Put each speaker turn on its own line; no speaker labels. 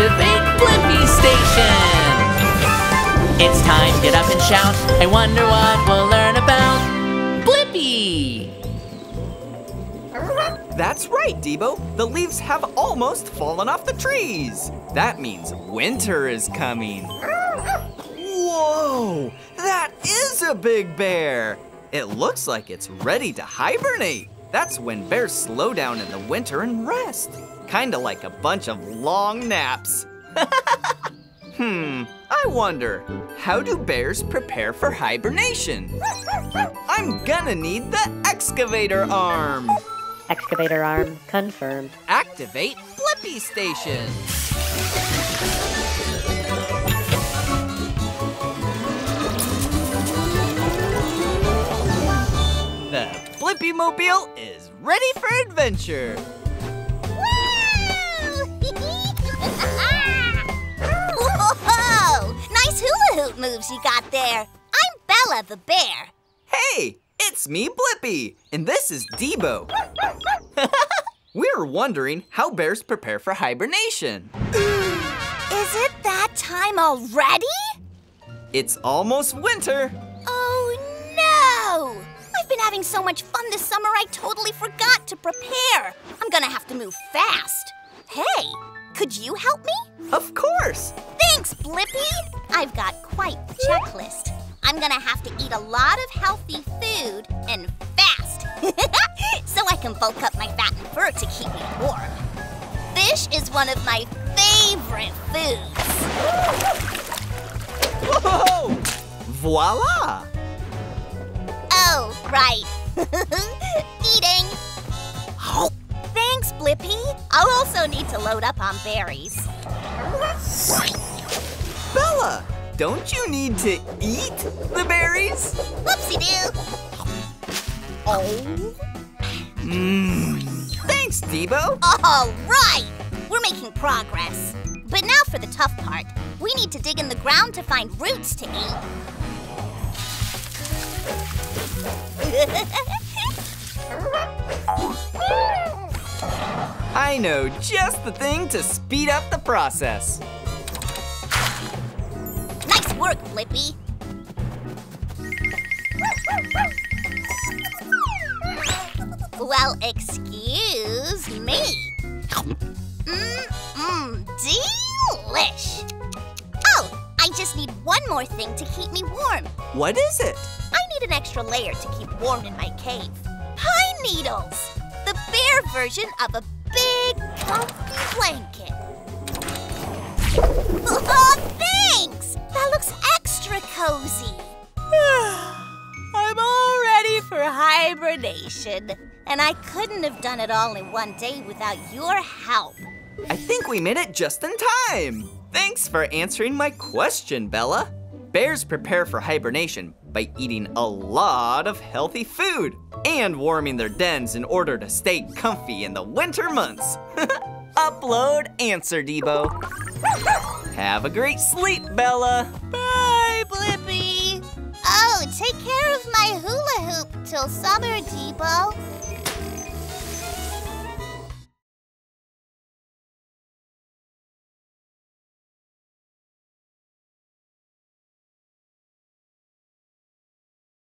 Activate Blippi Station! It's time, to get up and shout. I wonder what we'll learn about Blippi!
That's right, D.BO. The leaves have almost fallen off the trees. That means winter is coming. Whoa! That is a big bear! It looks like it's ready to hibernate. That's when bears slow down in the winter and rest. Kinda like a bunch of long naps. hmm, I wonder, how do bears prepare for hibernation? I'm gonna need the excavator arm.
Excavator arm confirmed.
Activate Blippi Station. The Blippi Mobile ready for adventure.
Whoa! Nice hula hoop moves you got there. I'm Bella the bear.
Hey, it's me, Blippi, and this is D.BO. We're wondering how bears prepare for hibernation.
Is it that time already?
It's almost winter.
Having so much fun this summer I totally forgot to prepare. I'm gonna have to move fast. Hey, could you help me?
Of course.
Thanks, Blippi. I've got quite the checklist. I'm gonna have to eat a lot of healthy food and fast. so I can bulk up my fat and fur to keep me warm. Fish is one of my favorite foods.
Whoa! Voila!
Right. Eating. Thanks, Blippi. I'll also need to load up on berries.
Bella, don't you need to eat the berries?
Whoopsie doo. Oh.
Mmm. Thanks, D.BO.
All right. We're making progress. But now for the tough part. We need to dig in the ground to find roots to eat.
I know just the thing to speed up the process.
nice work, Blippi. Well, excuse me. Mmm, delish. Oh, I just need one more thing to keep me warm.
What is it?
I need an extra layer to keep warm in my cave. Pine needles! The bear version of a big, comfy blanket. Oh, thanks! That looks extra cozy. I'm all ready for hibernation. And I couldn't have done it all in one day without your help.
I think we made it just in time. Thanks for answering my question, Bella. Bears prepare for hibernation by eating a lot of healthy food and warming their dens in order to stay comfy in the winter months. Upload answer, D.BO. Have a great sleep, Bella.
Bye, Blippi. Oh, take care of my hula hoop till summer, D.BO.